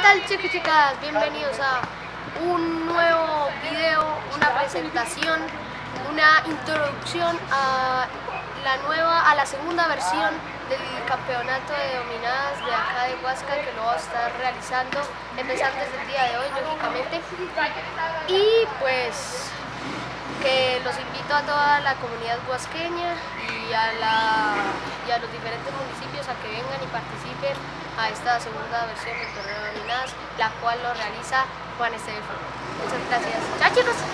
¿qué tal chicos y chicas? Bienvenidos a un nuevo video, una presentación, una introducción a la nueva, a la segunda versión del campeonato de dominadas de acá de Huasca que lo vamos a estar realizando, empezando desde el día de hoy, lógicamente. Y pues que los invito a toda la comunidad huasqueña y a, los diferentes municipios a que vengan y participen a esta segunda versión del torneo de la cual lo realiza Juan Esteban. Muchas gracias. Chicos.